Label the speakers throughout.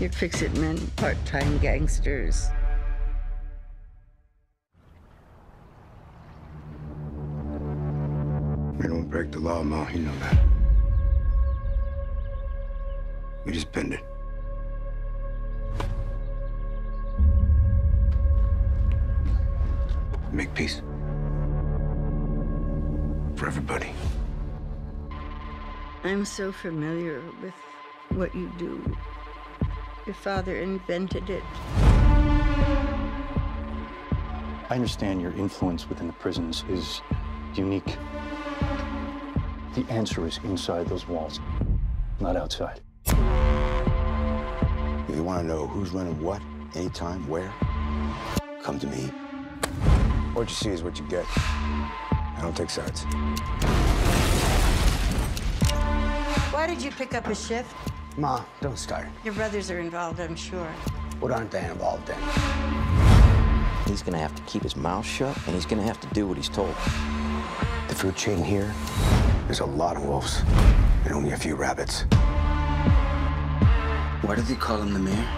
Speaker 1: You're fix-it men, part-time gangsters.
Speaker 2: We don't break the law, Ma. You know that. We just bend it. Make peace. For everybody.
Speaker 1: I'm so familiar with what you do. Your father invented it.
Speaker 3: I understand your influence within the prisons is unique. The answer is inside those walls, not outside.
Speaker 2: If you want to know who's running what, anytime, where, come to me. What you see is what you get. I don't take sides.
Speaker 1: Why did you pick up a shift?
Speaker 2: Ma, don't start.
Speaker 1: Your brothers are involved, I'm sure.
Speaker 2: What aren't they involved in?
Speaker 4: He's gonna have to keep his mouth shut, and he's gonna have to do what he's told.
Speaker 2: The food chain here, there's a lot of wolves and only a few rabbits.
Speaker 5: Why do they call him the mayor?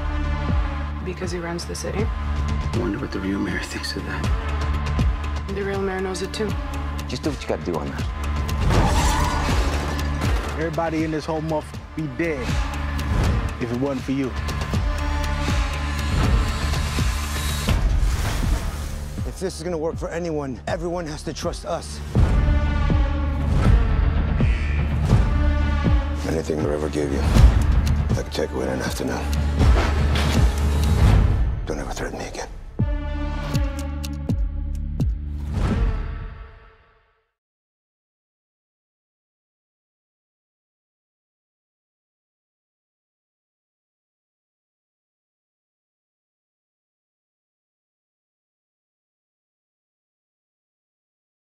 Speaker 6: Because he runs the city.
Speaker 5: I wonder what the real mayor thinks of that.
Speaker 6: The real mayor knows it too.
Speaker 4: Just do what you gotta do on that.
Speaker 7: Everybody in this whole muff be dead if it wasn't for you.
Speaker 2: If this is gonna work for anyone, everyone has to trust us. Anything I ever gave you, I can take away in an afternoon. Don't ever threaten me again.